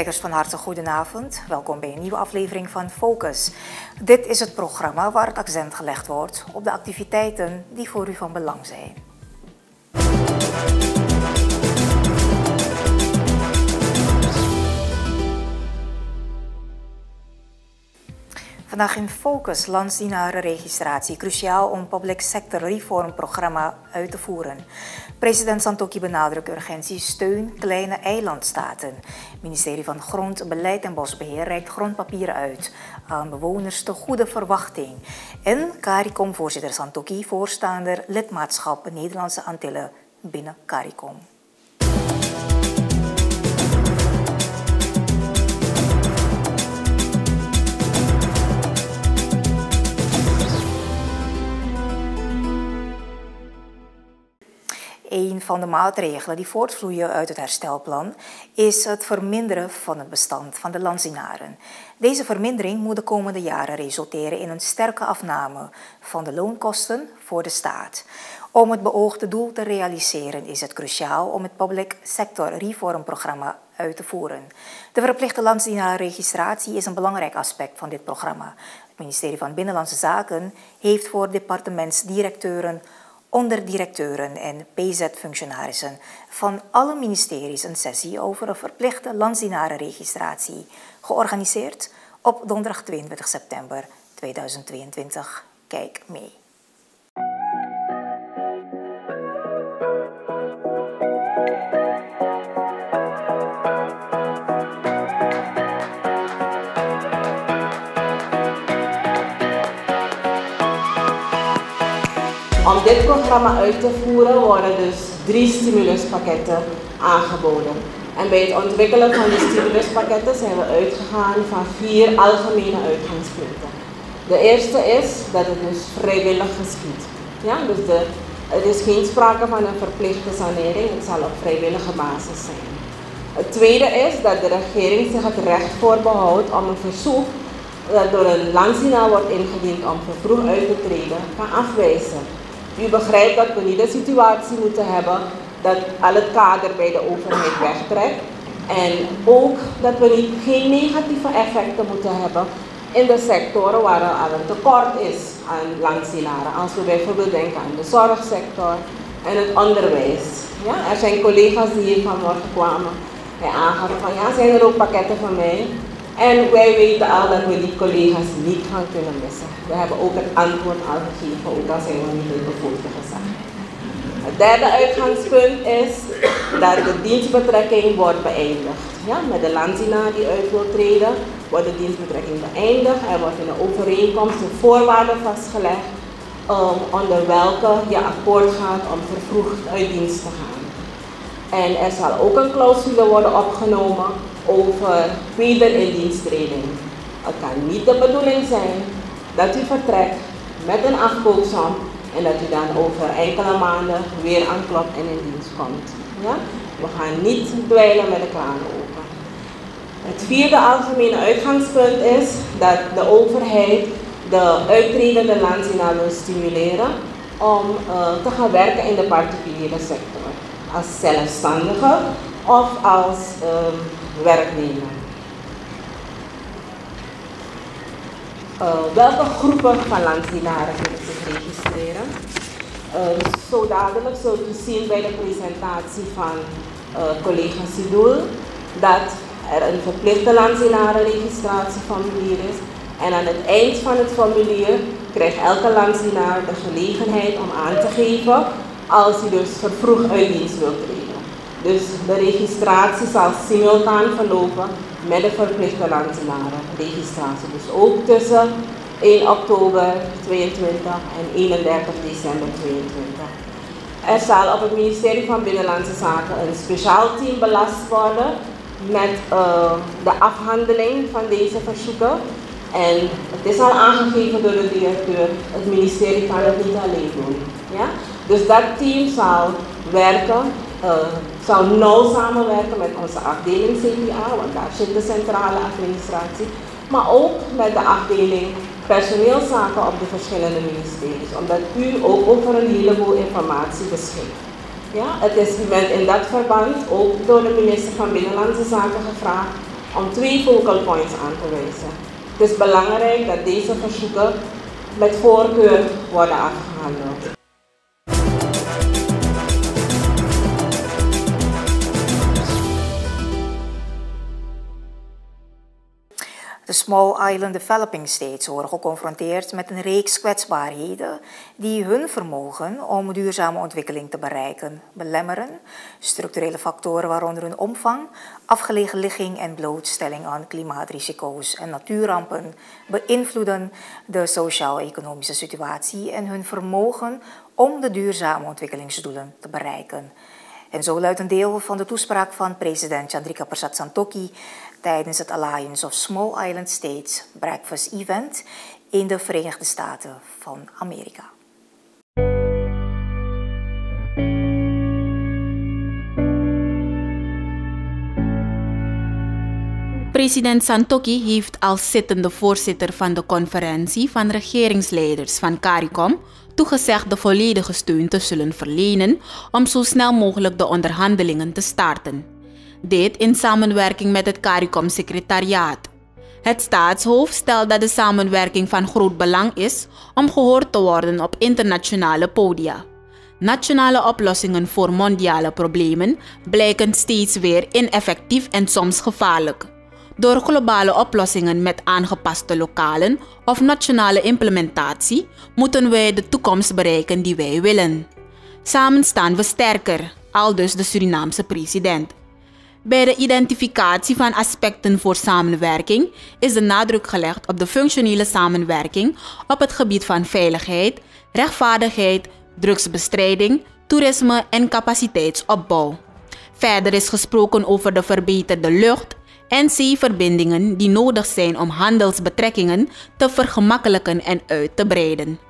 Kijkers van harte goedenavond. Welkom bij een nieuwe aflevering van Focus. Dit is het programma waar het accent gelegd wordt op de activiteiten die voor u van belang zijn. Vandaag in Focus registratie cruciaal om public sector reform programma uit te voeren. President Santoki benadrukt urgentie steun kleine eilandstaten. Ministerie van Grond, Beleid en Bosbeheer reikt grondpapieren uit aan bewoners te goede verwachting. En CARICOM voorzitter Santoki voorstander lidmaatschap Nederlandse Antillen binnen CARICOM. Een van de maatregelen die voortvloeien uit het herstelplan is het verminderen van het bestand van de landsinaren. Deze vermindering moet de komende jaren resulteren in een sterke afname van de loonkosten voor de staat. Om het beoogde doel te realiseren is het cruciaal om het Public Sector Reform programma uit te voeren. De verplichte landsdienaarregistratie is een belangrijk aspect van dit programma. Het ministerie van Binnenlandse Zaken heeft voor departementsdirecteuren onderdirecteuren en PZ-functionarissen van alle ministeries een sessie over een verplichte landsdienarenregistratie georganiseerd op donderdag 22 september 2022. Kijk mee. Om dit programma uit te voeren worden dus drie stimuluspakketten aangeboden. En bij het ontwikkelen van die stimuluspakketten zijn we uitgegaan van vier algemene uitgangspunten. De eerste is dat het dus vrijwillig geschiet. Ja, dus het is geen sprake van een verplichte sanering, het zal op vrijwillige basis zijn. Het tweede is dat de regering zich het recht voorbehoudt om een verzoek dat door een landsignaal wordt ingediend om vervroegd uit te treden, kan afwijzen. U begrijpt dat we niet de situatie moeten hebben dat al het kader bij de overheid wegtrekt. En ook dat we niet, geen negatieve effecten moeten hebben in de sectoren waar er al een tekort is aan landsienaren. Als we bijvoorbeeld denken aan de zorgsector en het onderwijs. Ja, er zijn collega's die hier vanmorgen kwamen en aangaven van ja, zijn er ook pakketten van mij? En wij weten al dat we die collega's niet gaan kunnen missen. We hebben ook het antwoord al gegeven, ook al zijn we niet de voeten gezet. Het derde uitgangspunt is dat de dienstbetrekking wordt beëindigd. Ja, met de landsdienaar die uit wil treden, wordt de dienstbetrekking beëindigd. Er wordt in de overeenkomst de voorwaarden vastgelegd um, onder welke je akkoord gaat om vervroegd uit dienst te gaan. En er zal ook een clausule worden opgenomen over wederindiensttreding. Het kan niet de bedoeling zijn dat u vertrekt met een afkoopsom en dat u dan over enkele maanden weer aanklopt en in dienst komt. We gaan niet dweilen met de kraan open. Het vierde algemene uitgangspunt is dat de overheid de uittredende landsinnaar wil stimuleren om uh, te gaan werken in de particuliere sector. Als zelfstandige of als um, werknemer. Uh, welke groepen van landsdienaren kunnen zich registreren? Uh, zo dadelijk zult u zien bij de presentatie van uh, collega Sidoel dat er een verplichte landsdienarenregistratieformulier is. En aan het eind van het formulier krijgt elke landsdienaar de gelegenheid om aan te geven als hij dus vervroegd uit dienst wil treden. Dus de registratie zal simultaan verlopen met de verplichte registratie. Dus ook tussen 1 oktober 22 en 31 december 22. Er zal op het ministerie van Binnenlandse Zaken een speciaal team belast worden met uh, de afhandeling van deze verzoeken. En het is al aangegeven door de directeur, het ministerie kan het niet alleen doen. Ja? Dus dat team zal werken zou nauw samenwerken met onze afdeling CPA, want daar zit de centrale administratie, maar ook met de afdeling personeelszaken op de verschillende ministeries, omdat u ook over een heleboel informatie beschikt. Ja, het is, u in dat verband ook door de minister van Binnenlandse Zaken gevraagd om twee focal points aan te wijzen. Het is belangrijk dat deze verzoeken met voorkeur worden afgehandeld. De Small Island Developing States worden geconfronteerd met een reeks kwetsbaarheden die hun vermogen om duurzame ontwikkeling te bereiken belemmeren. Structurele factoren waaronder hun omvang, afgelegen ligging en blootstelling aan klimaatrisico's en natuurrampen beïnvloeden de sociaal-economische situatie en hun vermogen om de duurzame ontwikkelingsdoelen te bereiken. En zo luidt een deel van de toespraak van president Chandrika Persat Santokhi tijdens het Alliance of Small Island States Breakfast Event in de Verenigde Staten van Amerika. President Santokhi heeft als zittende voorzitter van de conferentie van regeringsleiders van CARICOM toegezegd de volledige steun te zullen verlenen om zo snel mogelijk de onderhandelingen te starten. Dit in samenwerking met het CARICOM-secretariaat. Het staatshoofd stelt dat de samenwerking van groot belang is om gehoord te worden op internationale podia. Nationale oplossingen voor mondiale problemen blijken steeds weer ineffectief en soms gevaarlijk. Door globale oplossingen met aangepaste lokale of nationale implementatie moeten wij de toekomst bereiken die wij willen. Samen staan we sterker, aldus de Surinaamse president. Bij de identificatie van aspecten voor samenwerking is de nadruk gelegd op de functionele samenwerking op het gebied van veiligheid, rechtvaardigheid, drugsbestrijding, toerisme en capaciteitsopbouw. Verder is gesproken over de verbeterde lucht, en zeeverbindingen die nodig zijn om handelsbetrekkingen te vergemakkelijken en uit te breiden.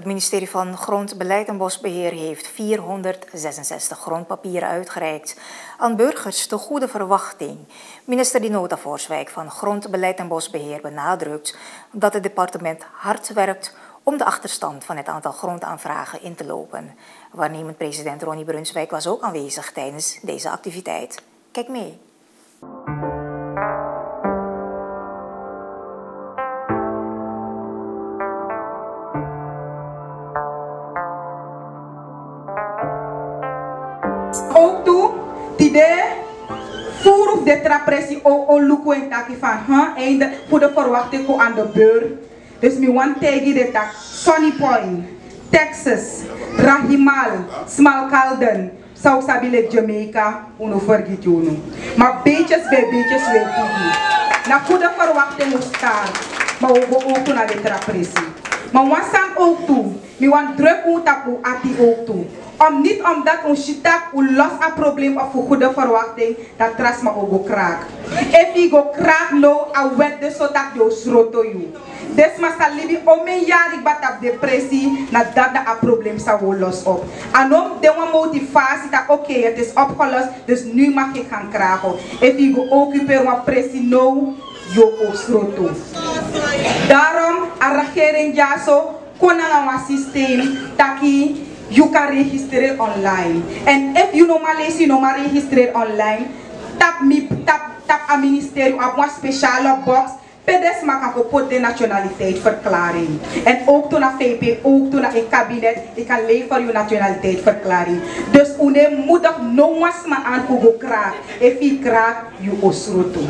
Het ministerie van Grondbeleid en Bosbeheer heeft 466 grondpapieren uitgereikt aan burgers te goede verwachting. Minister Dinota Voorswijk van Grondbeleid en Bosbeheer benadrukt dat het departement hard werkt om de achterstand van het aantal grondaanvragen in te lopen. Waarnemend president Ronnie Brunswijk was ook aanwezig tijdens deze activiteit. Kijk mee. Luku en taki van huh, einde voor de verwachting aan de beurt. Dus mi want tegi de tak Sunny Point, Texas, Rahimal, Smalkalden, South Sabile Jamaica, uno vergit uno. Maar beetjes bij beetjes weet ik Na goede verwachting moet staan, maar we ook naar de trapressie. Maar wat staan ook toe, mi want druk uit tapu ati ook toe. Om niet omdat ons shitak u los een probleem of een goede verwachting, dat tras ma ogo kraak. If je go kraak no, a wet de so tak yo sroto you. Des ma sa libi ome jari bat op depressie, na dat da a probleem wo los op. En om de een motivatie dat oké, okay, het is opgelost, dus nu mag ik gaan kraken. If je go occuperen wat pressie no, yo osroto. Daarom, a regering jaso, konanga wa systeem, taki, you can register online. And if you normally see normaal register online, tap me tap tap a ministerie op een speciale box. Pedes maken kapot de nationaliteitsverklaring. En ook toen naar VP, ook toen naar het kabinet, ik kan leveren je nationaliteitsverklaring. Dus une moedig no mas ma aan voor kraak. If je kraak, je osroto.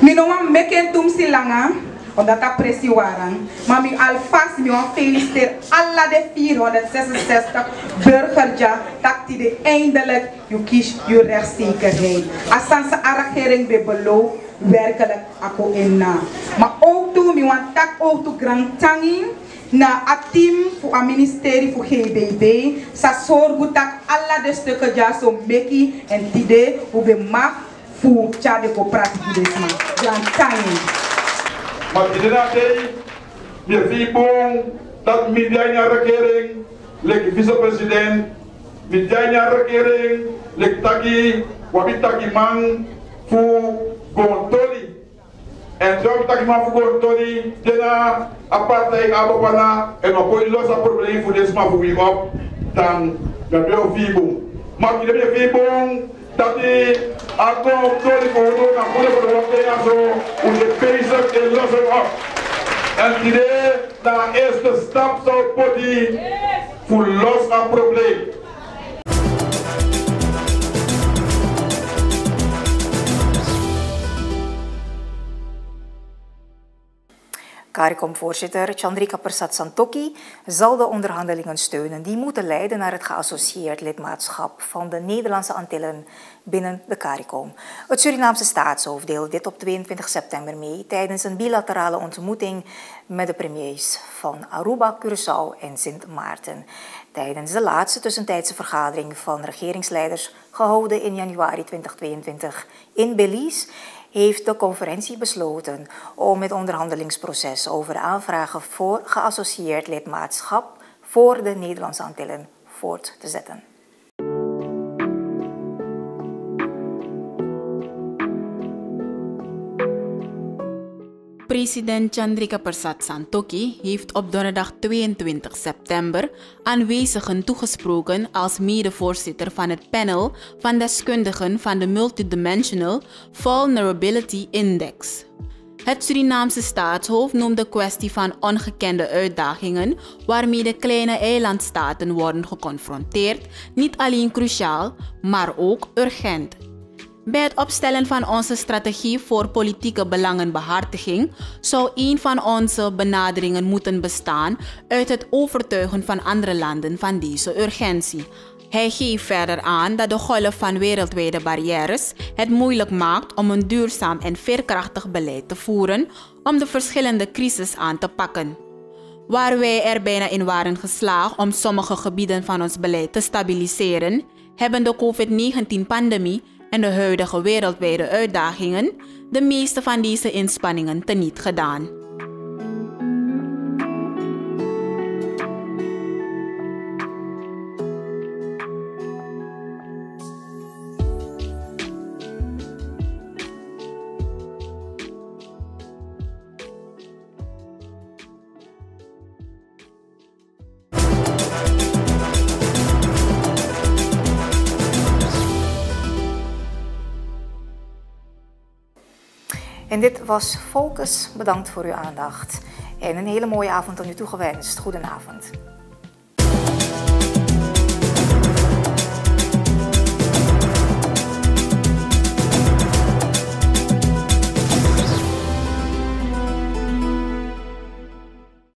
Mino wan meken tum silanga omdat dat pressie waren. Maar mi alvast wan feliciteer alle de 466 burgers dat die eindelijk je kies je rechtszekerheid. Als ze regering be beloof werkelijk ako na. Maar ook toe mi wan tak ook toe grand tangi na a team voor het ministerie voor GBB. Sa zorgen dat alle de stukken ja zo meki en tide hoe we mag voor tjade coöperatieve desma. Grand tangi. Maar inderdaad, je ziet dat midjanya regering, lek vice-president, midjanya regering, lek taki, wabi taki man fu gontoli. En zo taki man fu gontoli, dena apartheid abapana en op een losse probleem voor deze man voor wie op, dan dan ben je vibo. Maar je bent vibo, dat die akkom toli voor de na goede voor de wapen en zo, hoe je bezig en lossen op. En idee, de eerste stap zou poti voor los aan probleem. CARICOM-voorzitter Chandrika Persat Santokhi zal de onderhandelingen steunen die moeten leiden naar het geassocieerd lidmaatschap van de Nederlandse Antillen binnen de CARICOM. Het Surinaamse staatshoofd deelde dit op 22 september mee tijdens een bilaterale ontmoeting met de premiers van Aruba, Curaçao en Sint Maarten. Tijdens de laatste tussentijdse vergadering van regeringsleiders gehouden in januari 2022 in Belize heeft de conferentie besloten om het onderhandelingsproces over aanvragen voor geassocieerd lidmaatschap voor de Nederlandse Antillen voort te zetten. President Chandrika Persat Santokhi heeft op donderdag 22 september aanwezigen toegesproken als medevoorzitter van het panel van deskundigen van de Multidimensional Vulnerability Index. Het Surinaamse staatshoofd noemt de kwestie van ongekende uitdagingen waarmee de kleine eilandstaten worden geconfronteerd niet alleen cruciaal, maar ook urgent. Bij het opstellen van onze strategie voor politieke belangenbehartiging zou een van onze benaderingen moeten bestaan uit het overtuigen van andere landen van deze urgentie. Hij geeft verder aan dat de golf van wereldwijde barrières het moeilijk maakt om een duurzaam en veerkrachtig beleid te voeren om de verschillende crises aan te pakken. Waar wij er bijna in waren geslaagd om sommige gebieden van ons beleid te stabiliseren, hebben de COVID-19-pandemie en de huidige wereldwijde uitdagingen de meeste van deze inspanningen teniet gedaan. En dit was Focus. Bedankt voor uw aandacht. En een hele mooie avond aan u toegewenst. Goedenavond.